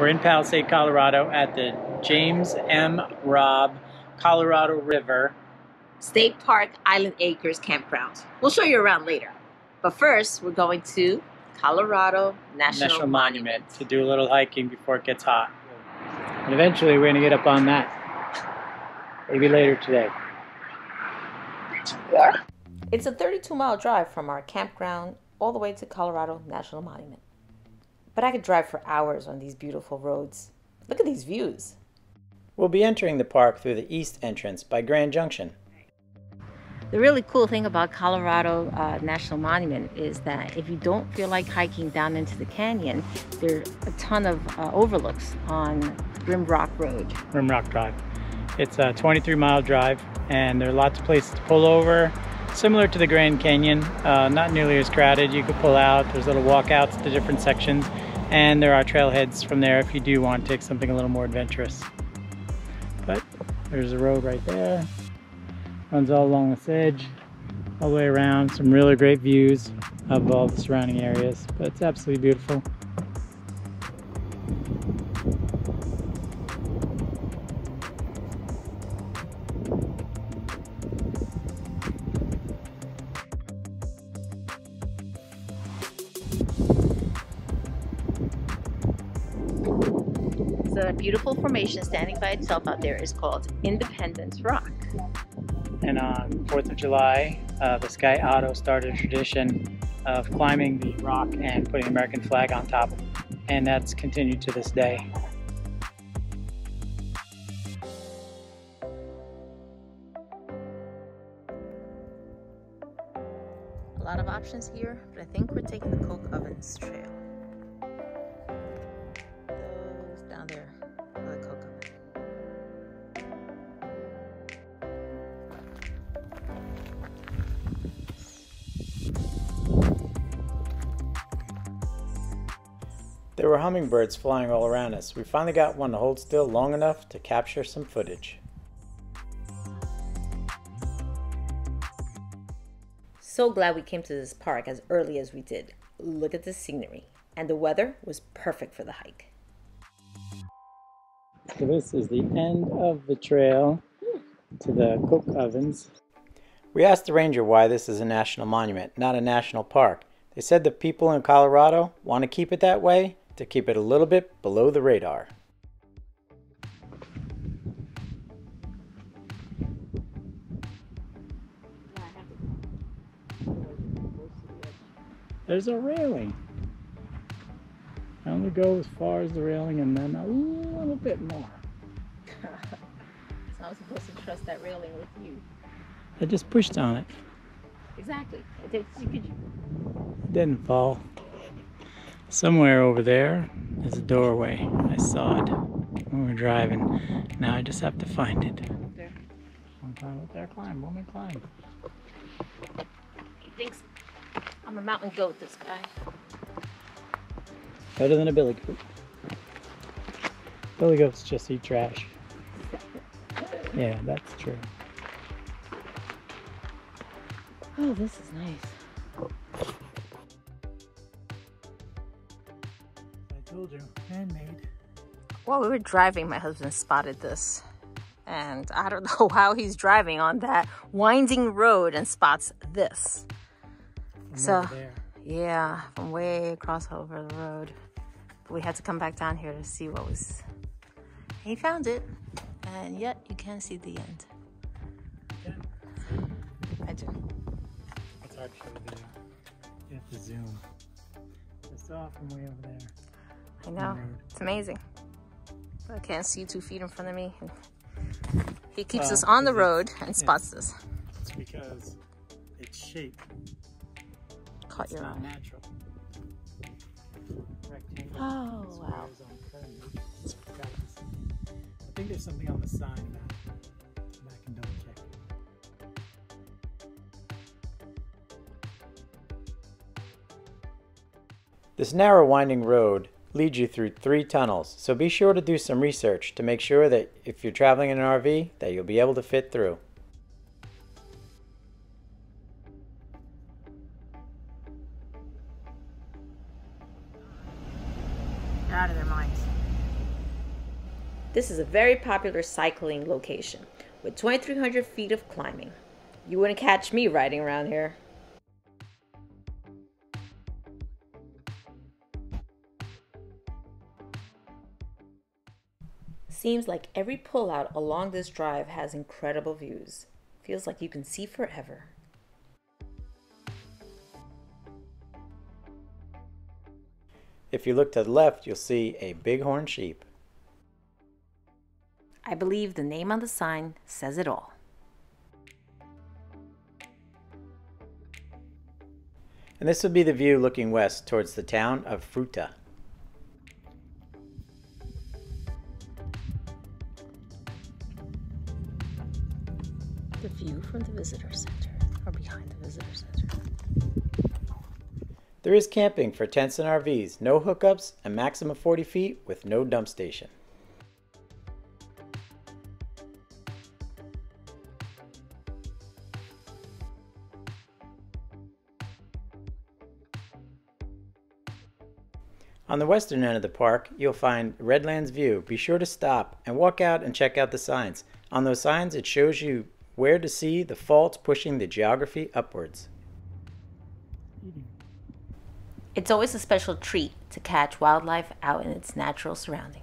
We're in Palisade, Colorado at the James M. Robb Colorado River State Park Island Acres Campground. We'll show you around later. But first, we're going to Colorado National, National Monument. Monument to do a little hiking before it gets hot. And eventually we're going to get up on that. Maybe later today. It's a 32 mile drive from our campground all the way to Colorado National Monument. But I could drive for hours on these beautiful roads. Look at these views. We'll be entering the park through the east entrance by Grand Junction. The really cool thing about Colorado uh, National Monument is that if you don't feel like hiking down into the canyon, there are a ton of uh, overlooks on Rimrock Road. Rimrock Drive. It's a 23 mile drive and there are lots of places to pull over. Similar to the Grand Canyon, uh, not nearly as crowded. You could pull out, there's little walkouts to different sections and there are trailheads from there if you do want to take something a little more adventurous. But there's a road right there. Runs all along this edge, all the way around. Some really great views of all the surrounding areas, but it's absolutely beautiful. Beautiful formation standing by itself out there is called Independence Rock. And on 4th of July, uh, the Sky Otto started a tradition of climbing the rock and putting an American flag on top. And that's continued to this day. A lot of options here, but I think we're taking the Coke Ovens Trail. There were hummingbirds flying all around us. We finally got one to hold still long enough to capture some footage. So glad we came to this park as early as we did. Look at the scenery. And the weather was perfect for the hike. So this is the end of the trail to the Coke Ovens. We asked the ranger why this is a national monument, not a national park. They said the people in Colorado want to keep it that way to keep it a little bit below the radar. There's a railing. I only go as far as the railing and then a little bit more. so I'm supposed to trust that railing with you. I just pushed on it. Exactly. It did- you could- It didn't fall. Somewhere over there is a doorway. I saw it when we were driving. Now I just have to find it. there. One climb up there, climb, woman, climb. He thinks I'm a mountain goat, this guy. Better than a billy goat. Billy goats just eat trash. Yeah, that's true. Oh, this is nice. While we were driving, my husband spotted this. And I don't know how he's driving on that winding road and spots this. From So- Yeah, from way across over the road. But we had to come back down here to see what was. He found it, and yet you can't see the end. Yeah, I do. it's hard to show the. You have to zoom. Just off from way over there. I know. It's amazing. But I can't see two feet in front of me. He keeps Well, us on the road and spots us. It's because its shape Caught It's your not eye. natural. Rectangle. Oh, It's wow. squares on curves. It's practice. I think there's something on the sign about it. Come double check. This narrow winding road leads you through three tunnels, so be sure to do some research to make sure that if you're traveling in an RV that you'll be able to fit through. Out of their minds. This is a very popular cycling location with 2,300 feet of climbing. You wouldn't catch me riding around here. Seems like every pullout along this drive has incredible views. Feels like you can see forever. If you look to the left, you'll see a bighorn sheep. I believe the name on the sign says it all. And this would be the view looking west towards the town of Fruita. Visitor center or behind the visitor center. There is camping for tents and RVs, no hookups, a maximum of 40 feet with no dump station. On the western end of the park, you'll find Redlands View. Be sure to stop and walk out and check out the signs. On those signs, it shows you where to see the faults pushing the geography upwards. It's always a special treat to catch wildlife out in its natural surrounding.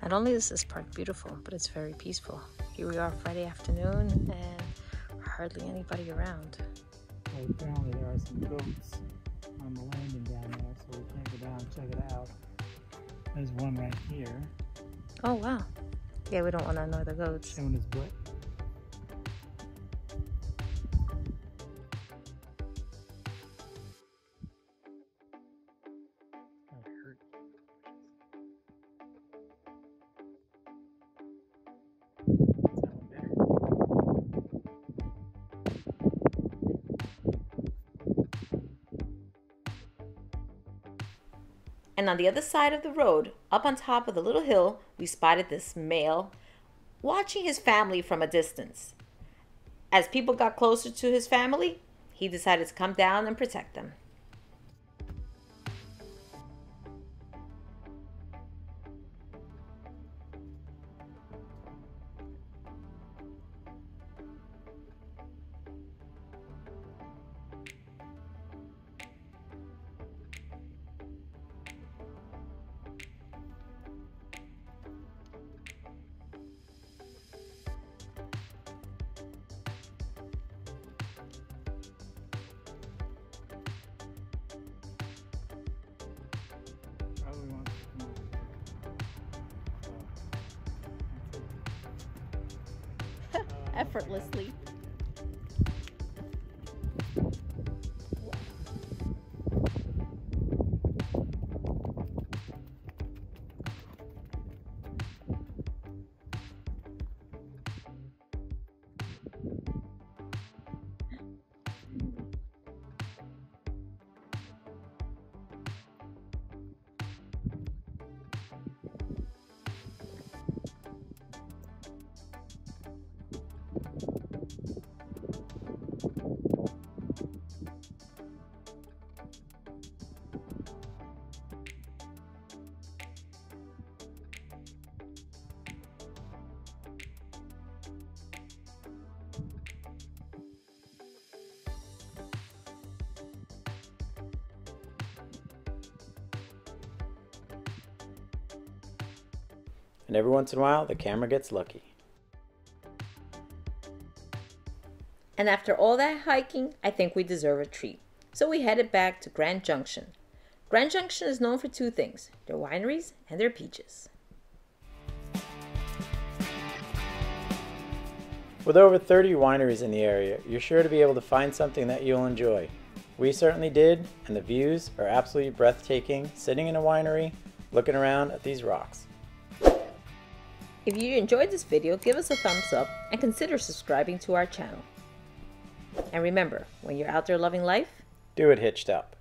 Not only is this park beautiful, but it's very peaceful. Here we are Friday afternoon and hardly anybody around. Well, apparently there are some goats on the landing down there, so we can't go down and check it out. There's one right here. Oh wow. Yeah, we don't want to annoy the goats. Showing his butt. And on the other side of the road, up on top of the little hill, we spotted this male watching his family from a distance. As people got closer to his family, he decided to come down and protect them. Effortlessly. And every once in a while, the camera gets lucky. And after all that hiking, I think we deserve a treat. So we headed back to Grand Junction. Grand Junction is known for two things their wineries and their peaches. With over 30 wineries in the area, you're sure to be able to find something that you'll enjoy. We certainly did, and the views are absolutely breathtaking sitting in a winery, looking around at these rocks. If you enjoyed this video, give us a thumbs up and consider subscribing to our channel. And remember, when you're out there loving life, Do it hitched up.